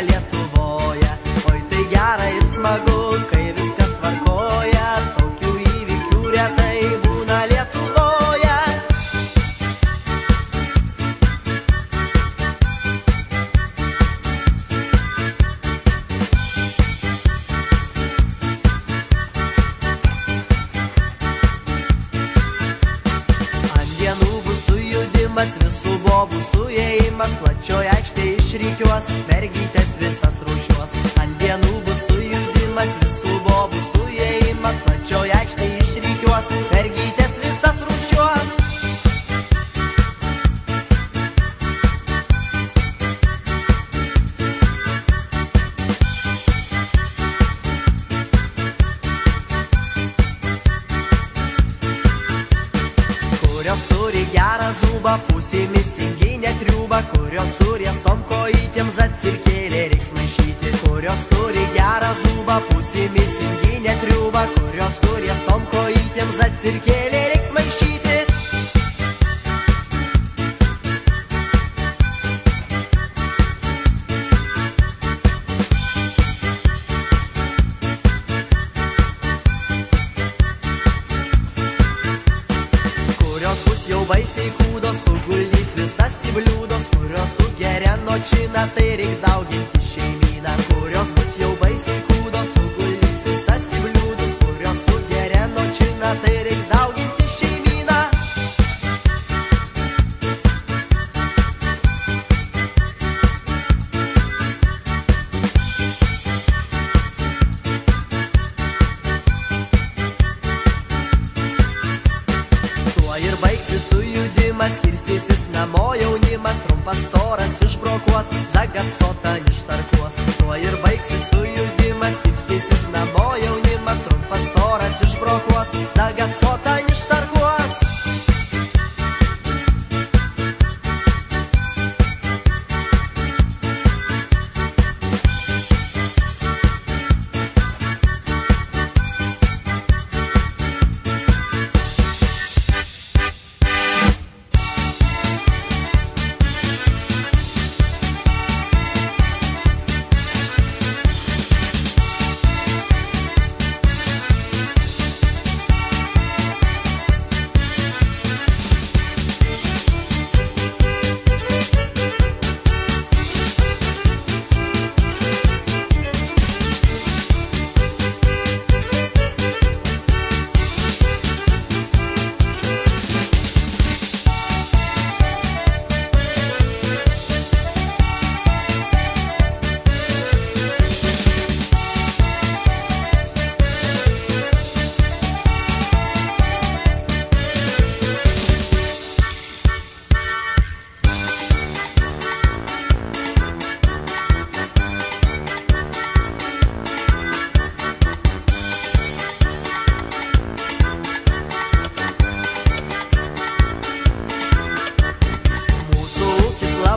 лет Gerą zubą pusėmis inginė triuba, kurios suriestom kojytėms atsikėlė reiks maišyti, kurios turi gerą zubą pusėmis.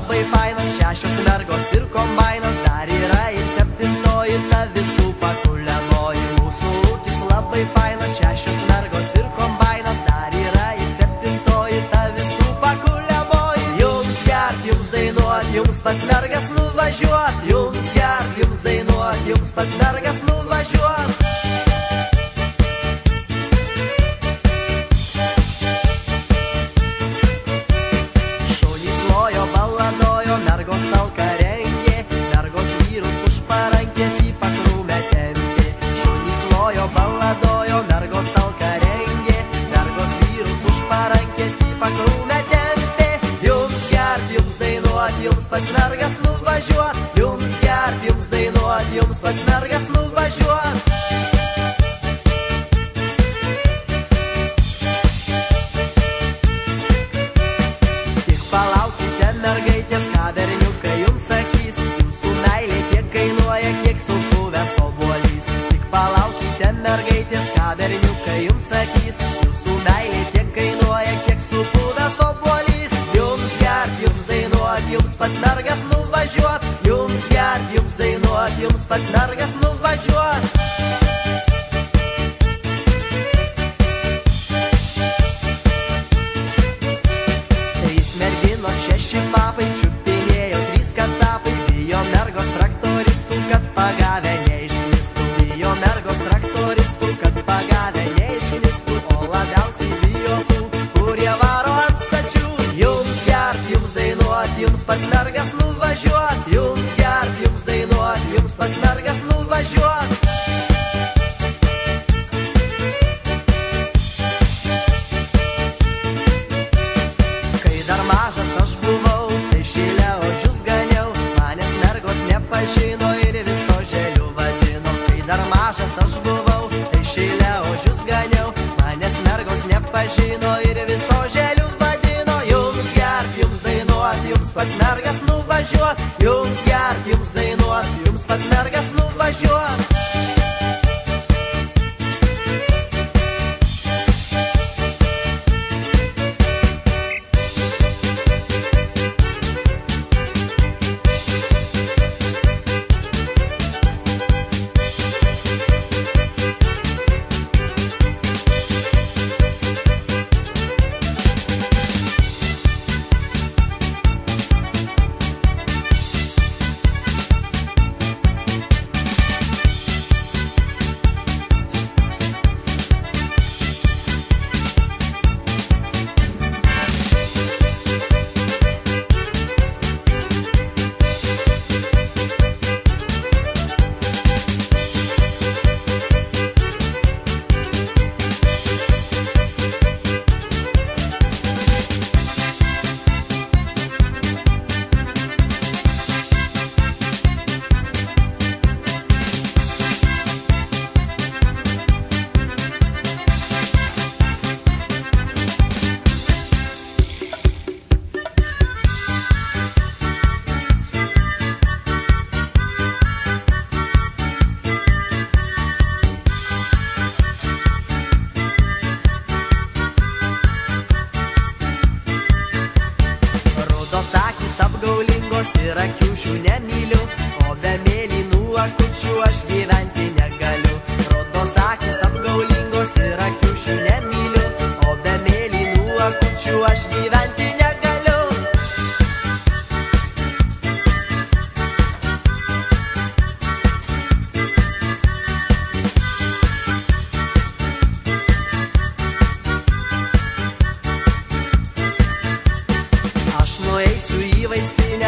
labai fainas Šešios mergos ir kombainas Dar yra ir septintoji ta visų pakulenoji Mūsų ūkis labai fainas Šešios mergos ir kombainas Dar yra ir septintoji ta visų pakulenoji Jums gert, jums dainuot, jums pas mergas nuvažiuot. Jums gert, jums dainuot, jums pas mergas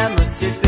no cifre.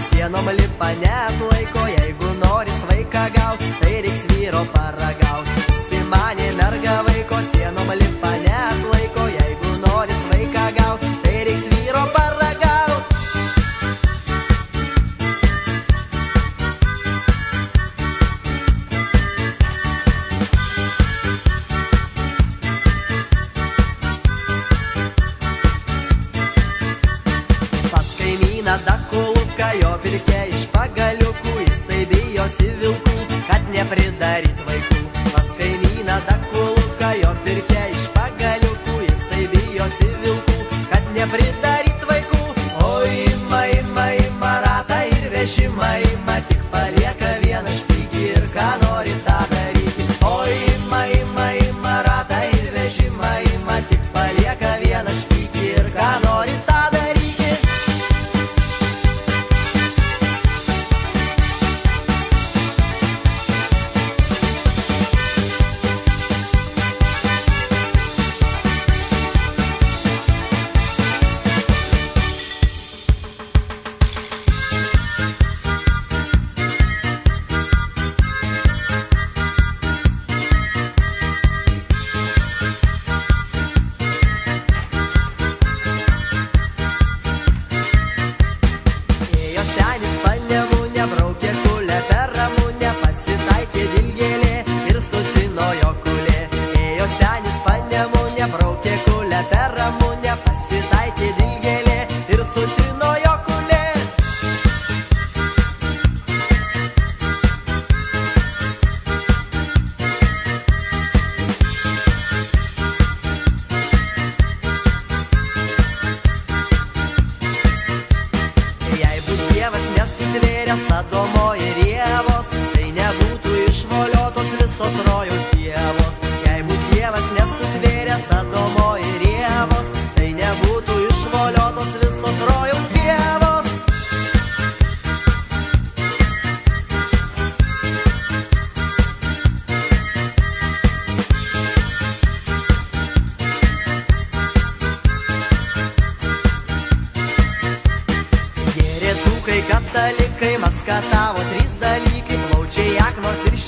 Sienom lipa neatlaiko, se deu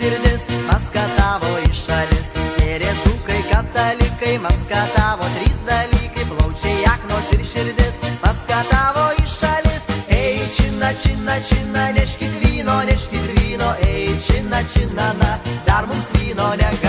širdis maskatavo į šalis. Nerezukai, katalikai, maskatavo trys dalykai, plaučiai, aknos ir širdis maskatavo į šalis. Ei, čina, čina, čina, neškit vyno, neškit vyno, ei, čina, čina, na, dar mums vyno negali.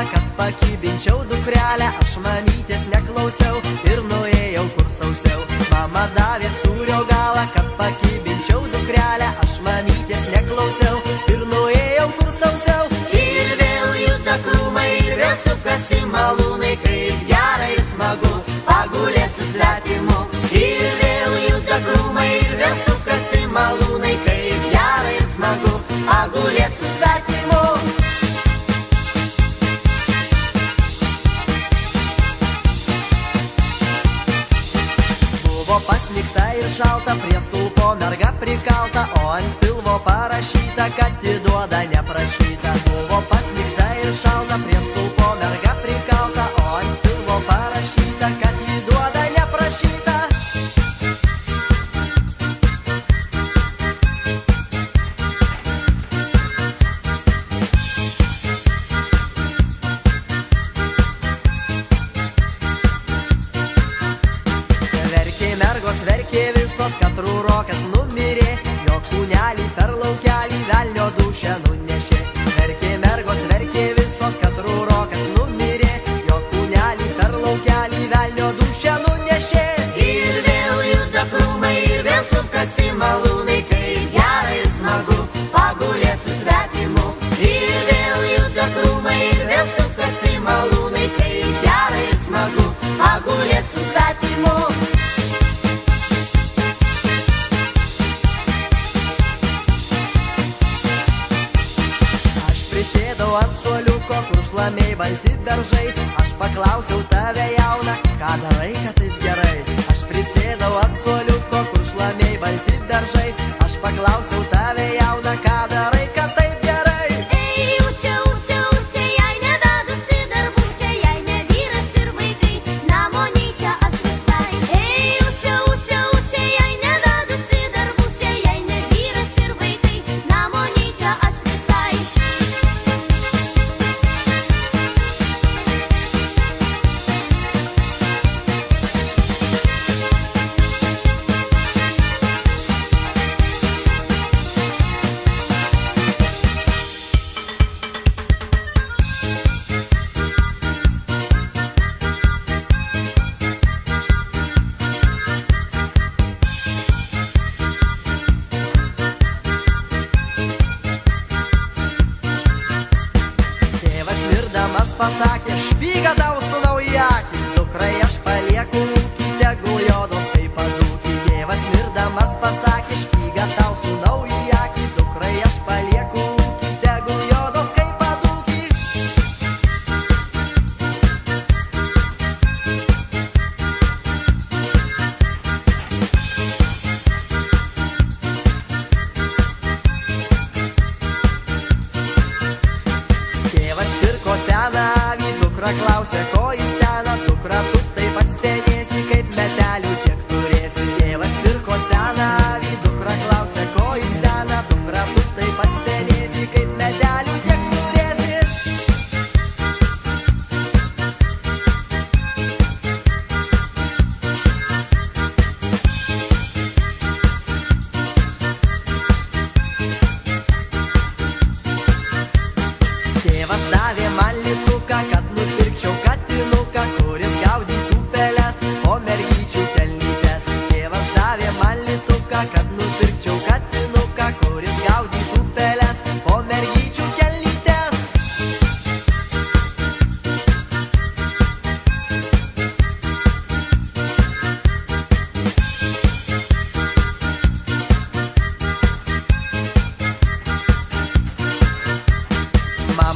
galvą, kad pakybinčiau dukrelę, aš mamytės neklausiau ir nuėjau kur sausiau. Mama davė sūrio galą, kad pakybinčiau. такого последа. įstatymo. Aš prisėdau ant suoliuko, kur šlamiai balti beržai. Aš paklausiau tave jauną, ką darai, kad taip gerai. Aš prisėdau ant Zachował się koistana tu kratu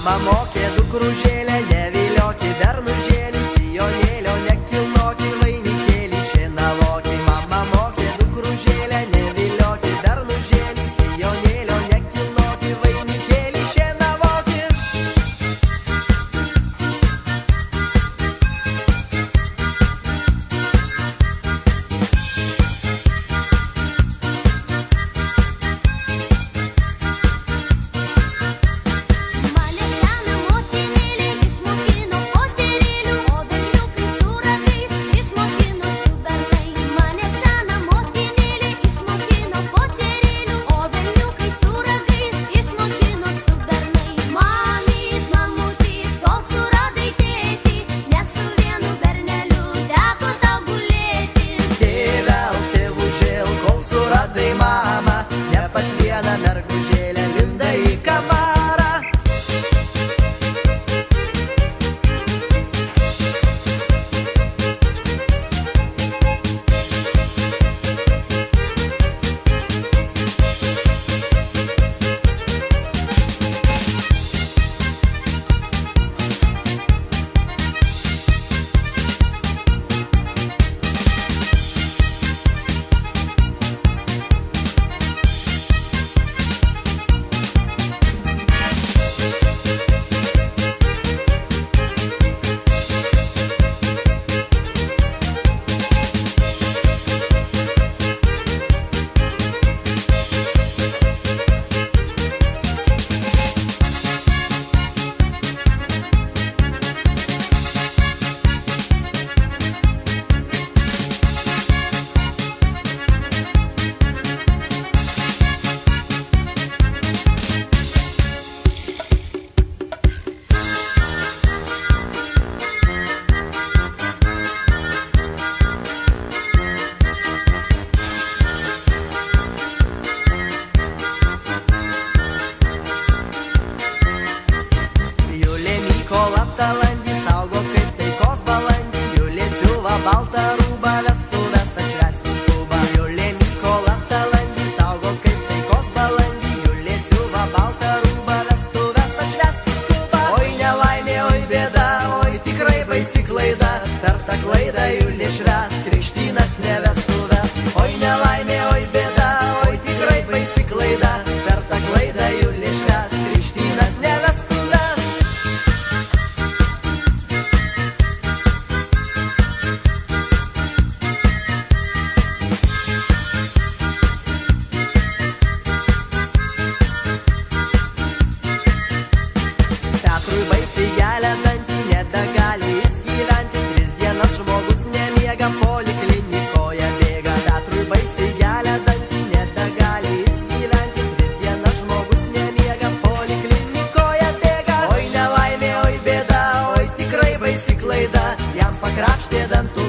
Mamoca é do Cruzeiro. Klaida. Jam pakrapštė dantukus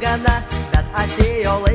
gana, bet atėjo laikas.